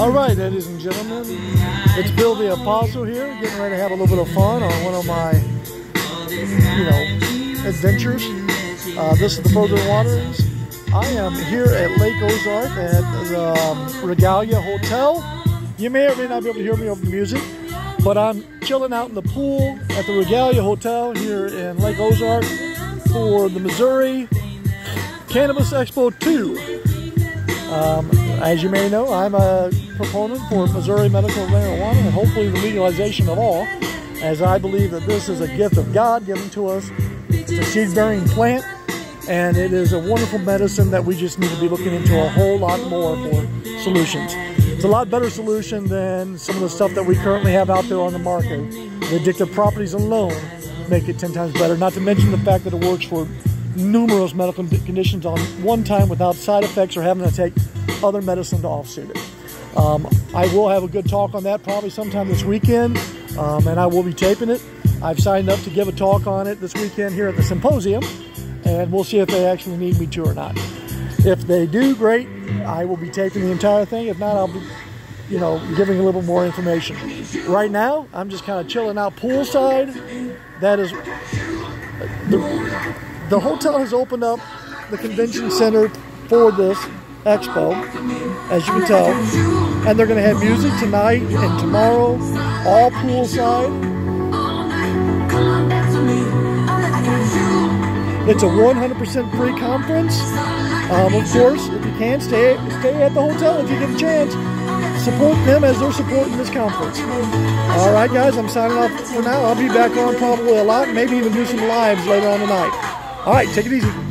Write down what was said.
All right, ladies and gentlemen, it's Bill the Apostle here, getting ready to have a little bit of fun on one of my, you know, adventures. Uh, this is the Frozen Waters. I am here at Lake Ozark at the um, Regalia Hotel. You may or may not be able to hear me over the music, but I'm chilling out in the pool at the Regalia Hotel here in Lake Ozark for the Missouri Cannabis Expo 2. Um, as you may know, I'm a proponent for Missouri medical marijuana and hopefully the legalization of all, as I believe that this is a gift of God given to us. It's a seed-bearing plant, and it is a wonderful medicine that we just need to be looking into a whole lot more for solutions. It's a lot better solution than some of the stuff that we currently have out there on the market. The addictive properties alone make it 10 times better, not to mention the fact that it works for numerous medical conditions on one time without side effects or having to take other medicine to offset it. Um, I will have a good talk on that probably sometime this weekend, um, and I will be taping it. I've signed up to give a talk on it this weekend here at the symposium, and we'll see if they actually need me to or not. If they do, great. I will be taping the entire thing. If not, I'll be, you know, giving a little more information. Right now, I'm just kind of chilling out poolside. That is the, the hotel has opened up the convention center for this expo, as you can tell. And they're going to have music tonight and tomorrow, all poolside. It's a 100% free conference. Um, of course, if you can, stay, stay at the hotel if you get a chance. Support them as they're supporting this conference. All right, guys, I'm signing off for now. I'll be back on probably a lot, maybe even do some lives later on tonight. All right, take it easy.